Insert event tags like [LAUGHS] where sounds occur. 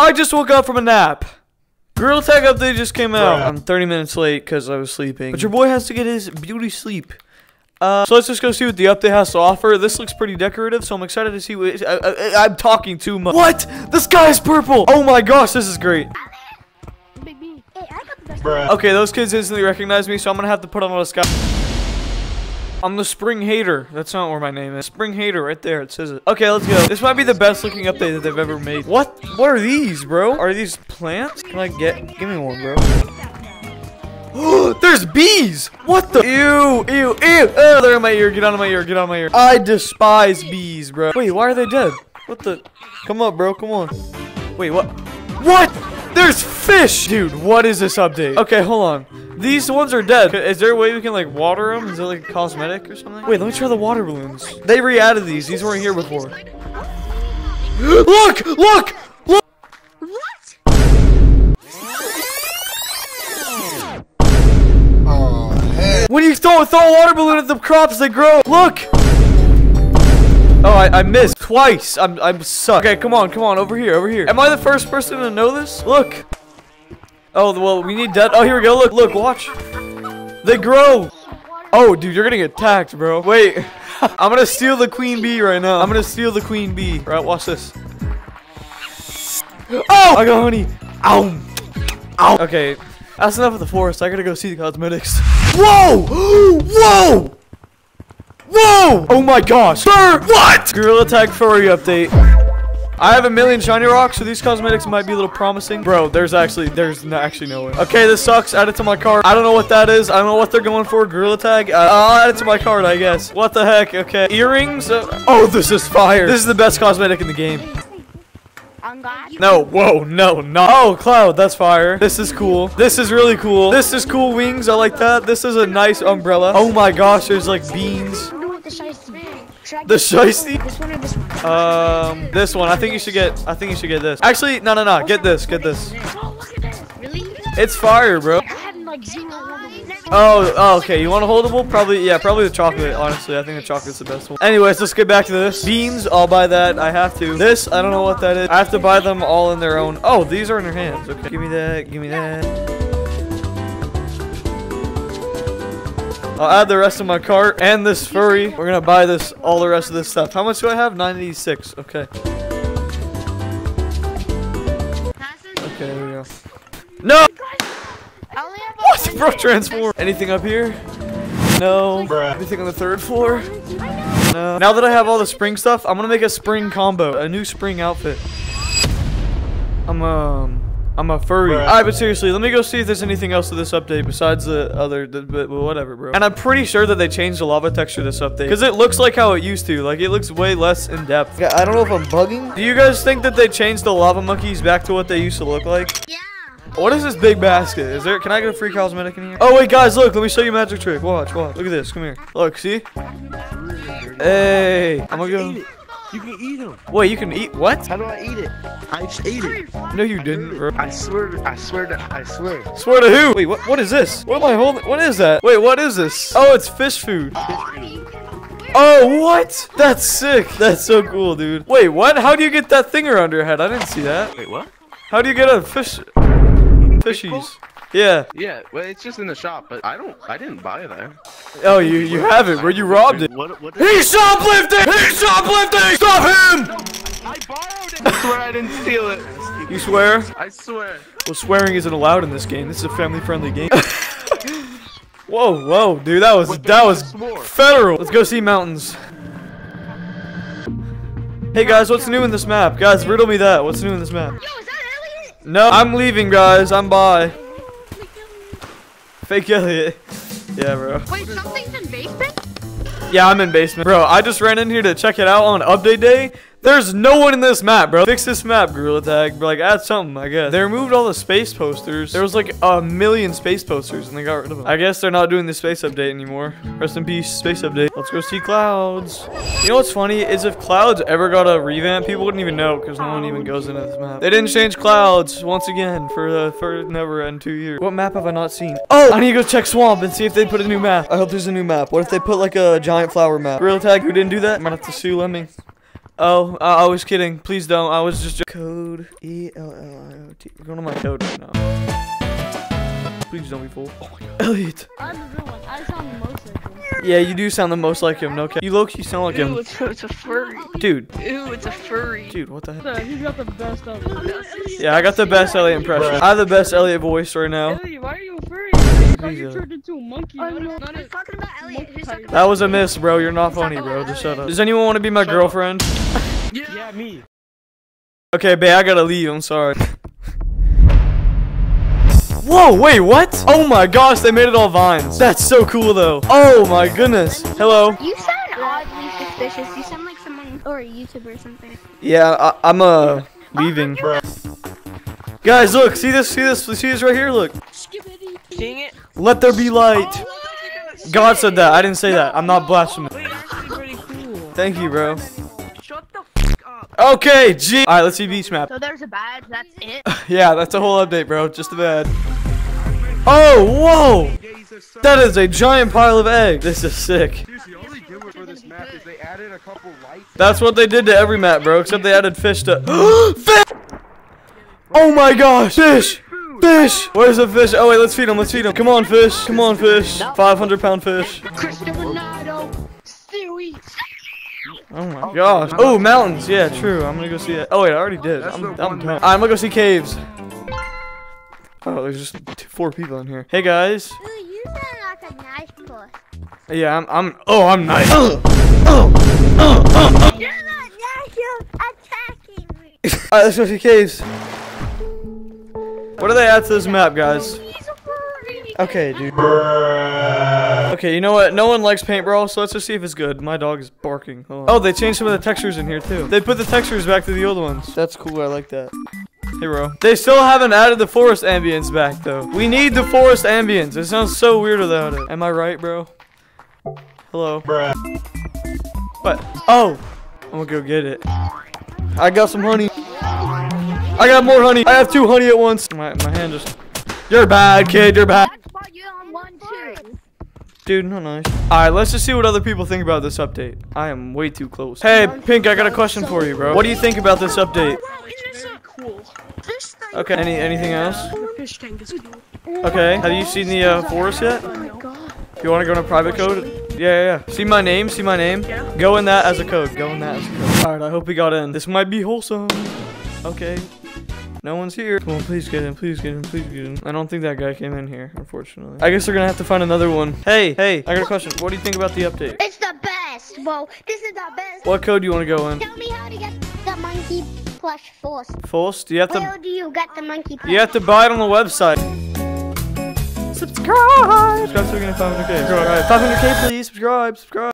I just woke up from a nap. Gorilla Tag update just came out. I'm 30 minutes late because I was sleeping. But your boy has to get his beauty sleep. Uh, so let's just go see what the update has to offer. This looks pretty decorative, so I'm excited to see what. I, I, I'm talking too much. What? The sky is purple. Oh my gosh, this is great. Okay, those kids instantly recognize me, so I'm gonna have to put on a sky. I'm the Spring Hater. That's not where my name is. Spring Hater, right there. It says it. Okay, let's go. This might be the best looking update that they've ever made. What? What are these, bro? Are these plants? Can I get? Give me one, bro. [GASPS] There's bees! What the? Ew, ew, ew! Oh, they're in my ear. Get out of my ear. Get out of my ear. I despise bees, bro. Wait, why are they dead? What the? Come up, bro. Come on. Wait, what? What? There's fish! Dude, what is this update? Okay, hold on. These ones are dead. Is there a way we can like water them? Is it like cosmetic or something? Wait, let me try the water balloons. They re-added these. These weren't here before. [GASPS] look! Look! Look! What? When you throw, throw a water balloon at the crops, they grow. Look! Oh, I, I missed twice. I'm I'm suck. Okay, come on, come on, over here, over here. Am I the first person to know this? Look. Oh, well, we need that. Oh, here we go. Look, look, watch. They grow. Oh, dude, you're getting attacked, bro. Wait. [LAUGHS] I'm gonna steal the queen bee right now. I'm gonna steal the queen bee. All right, watch this. [GASPS] Oh! I got honey. Ow. Ow. Okay, that's enough of the forest. I gotta go see the cosmetics. [GASPS] Whoa! [GASPS] Whoa! Whoa! Oh my gosh! Sir, what? Gorilla Tag Furry update. I have a million shiny rocks, so these cosmetics might be a little promising. Bro, there's actually, there's no, actually no way. Okay, this sucks. Add it to my card. I don't know what that is. I don't know what they're going for. Gorilla Tag. Uh, I'll add it to my card, I guess. What the heck? Okay. Earrings? Uh, oh, this is fire. This is the best cosmetic in the game. No, whoa, no, no. Oh, Cloud, that's fire. This is cool. This is really cool. This is cool wings. I like that. This is a nice umbrella. Oh my gosh, there's like beans. The shiesty? This one or this one? Um, this one. I think you should get. I think you should get this. Actually, no, no, no. Get this. Get this. Oh, look at this. Really? It's fire, bro. I had like zero holdables. Oh, oh, okay. You want a holdable? Probably, yeah, probably the chocolate. Honestly, I think the chocolate's the best one. Anyways, let's get back to this. Beans, I'll buy that. I have to. This, I don't know what that is. I have to buy them all in their own. Oh, these are in their hands. Okay, give me that. Give me that. I'll add the rest of my cart and this furry. We're gonna buy this, all the rest of this stuff. How much do I have? 96. Okay. Okay, there we go. No! I only have What? [LAUGHS] Bro, transform. Anything up here? No. Anything on the third floor? No. Now that I have all the spring stuff, I'm gonna make a spring combo, a new spring outfit. I'm um, I'm a furry. Alright, but seriously, let me go see if there's anything else to this update besides the other, the, but whatever, bro. And I'm pretty sure that they changed the lava texture this update because it looks like how it used to. Like it looks way less in depth. Yeah, I don't know if I'm bugging. Do you guys think that they changed the lava monkeys back to what they used to look like? Yeah. What is this big basket? Is there? Can I get a free cosmetic in here? Oh wait, guys, look. Let me show you a magic trick. Watch, watch. Look at this. Come here. Look, see? Hey, I'm gonna go. You can eat them. Wait, you can eat what? How do I eat it? I just ate it. No, you didn't. Bro. I swear. I swear. To, I swear. Swear to who? Wait, what? What is this? What am I holding? What is that? Wait, what is this? Oh, it's fish food. Oh, what? That's sick. That's so cool, dude. Wait, what? How do you get that thing around your head? I didn't see that. Wait, what? How do you get a fish? Fishies. Yeah. Yeah. Well, it's just in the shop, but I don't. I didn't buy that. Oh, you you have it. Where you robbed it? What? What? He's shoplifting! He's shoplifting! Stop him! I borrowed it. I swear I didn't steal it. You swear? I swear. Well, swearing isn't allowed in this game. This is a family-friendly game. [LAUGHS] whoa, whoa, dude, that was Wait, that was more. federal. Let's go see mountains. Hey guys, what's new in this map? Guys, riddle me that. What's new in this map? Yo, is that Elliot? No, I'm leaving, guys. I'm bye. Fake Elliot. Yeah, bro. Wait, something's in basement? Yeah, I'm in basement. Bro, I just ran in here to check it out on update day. There's no one in this map, bro. Fix this map, Gorilla Tag. Like, add something, I guess. They removed all the space posters. There was like a million space posters, and they got rid of them. I guess they're not doing the space update anymore. Rest in peace, space update. Let's go see clouds. You know what's funny is if clouds ever got a revamp, people wouldn't even know because no one even goes into this map. They didn't change clouds once again for the for never in two years. What map have I not seen? Oh, I need to go check swamp and see if they put a new map. I hope there's a new map. What if they put like a giant flower map? Gorilla Tag, who didn't do that? I'm gonna have to sue Lemming. Oh, uh, I was kidding. Please don't. I was just code E L L I O T. We're going to my code right now. Please don't be fooled. Oh my god. Elliot. I'm the real one. I sound the most like him. Yeah, you do sound the most like him. No, cap. you look. You sound like Ooh, him, it's, it's a furry. dude. Ooh, it's a furry. Dude, what the heck? The- He's got the best of. Yeah, I got the best Elliot impression. I have the best Elliot voice right now. Elliot, why are you a furry? I thought you turned into a monkey. Oh, not a- no. not a- talking about Elliot? Who's talking about That was a miss, bro. You're not funny, bro. Just shut up. Does anyone want to be my girlfriend? [LAUGHS] Yeah, me. Okay, babe, I gotta leave. I'm sorry. Whoa, wait, what? Oh my gosh, they made it all vines. That's so cool, though. Oh my goodness. Hello. You sound oddly suspicious. You sound like someone or a YouTuber or something. Yeah, I, I'm uh leaving. Bro. Guys, look, see this, see this, see this right here. Look, Seeing it? Let there be light. Oh God said that. I didn't say that. I'm not blasphemous. Wait, that's actually pretty cool. Thank you, bro. Shut the fuck up. Okay, G. All right, let's see beach map. So there's a badge. That's it. [LAUGHS] Yeah, that's a whole update, bro. Just a bad. Oh, whoa! That is a giant pile of eggs. This is sick. Seriously, all they did for this map is they added a couple lights. That's what they did to every map, bro. Except they added fish to. [GASPS] fish! Oh my gosh, fish! Fish! Where's the fish? Oh wait, let's feed him. Let's feed him. Come on, fish. Come on, fish. 500 pound fish. Cristiano Ronaldo. Stewie. Oh my gosh. Oh, mountains. Yeah, true. I'm gonna go see that. Oh wait, I already did. I'm, I'm done. map. I'm gonna go see caves. Oh, there's just two, four people in here. Hey guys. Ooh, you sound like a nice boy. Yeah, I'm. I'm. Oh, I'm nice. You're not nice. You're attacking me. [LAUGHS] Alright, let's go see caves. What do they add to this map, guys? He's a furry. Okay, dude. Okay, you know what? No one likes paint brawl, so let's just see if it's good. My dog is barking. Hold on. Oh, they changed some of the textures in here too. They put the textures back to the old ones. That's cool. I like that. Hey, bro. They still haven't added the forest ambience back though. We need the forest ambience. It sounds so weird without it. Am I right, bro? Hello. What? Oh, I'm gonna go get it. I got some honey. I got more honey. I have two honey at once. My my hand just. You're bad, kid. You're bad. That's why you on one two. Dude, not nice. Alright, let's just see what other people think about this update. I am way too close. Hey, Pink, I got a question for you, bro. What do you think about this update? It's cool. This thing. Okay, any anything else? The fish tank is cool. Okay, have you seen the uh, forest yet? You want to go to private code? Yeah, yeah, yeah. See my name? See my name? Go in that as a code. Go in that as a code. Alright, I hope we got in. This might be wholesome. Okay. No one's here. Come on, please get in, please get in, please get in. I don't think that guy came in here, unfortunately. I guess they're gonna have to find another one. Hey, hey, I got a question. What do you think about the update? It's the best. Well, this is the best. What code do you want to go in? Tell me how to get the monkey plush force. False? Do you have to Where do you get the monkey plush? You have to buy it on the website. Subscribe! Subscribe so we can get 500k. Alright, 500k please. Subscribe, subscribe.